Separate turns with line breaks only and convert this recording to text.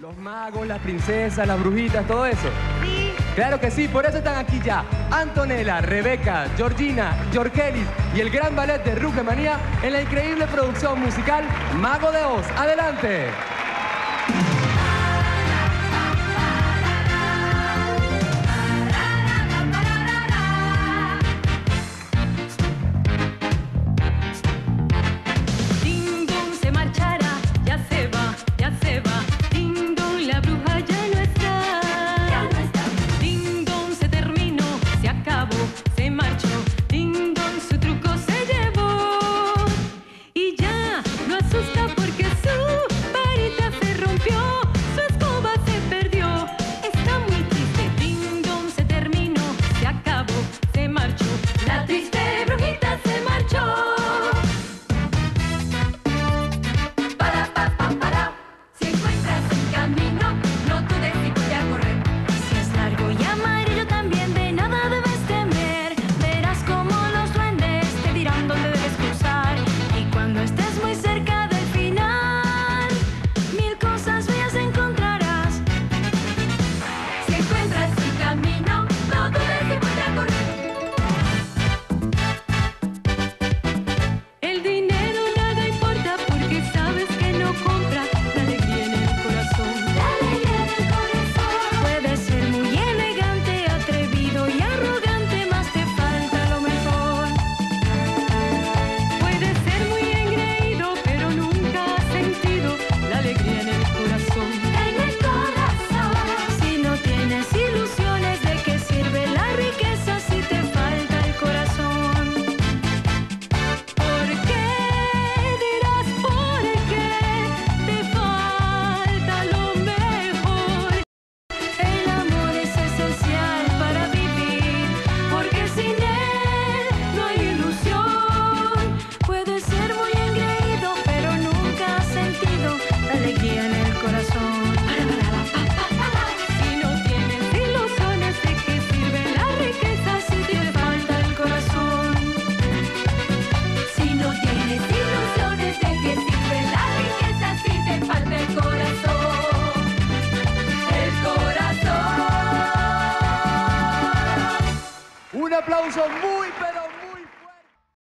Los magos, las princesas, las brujitas, todo eso.
Sí.
Claro que sí, por eso están aquí ya Antonella, Rebeca, Georgina, Jorgelis y el gran ballet de Ruge Manía en la increíble producción musical Mago de Oz. ¡Adelante! aplauso muy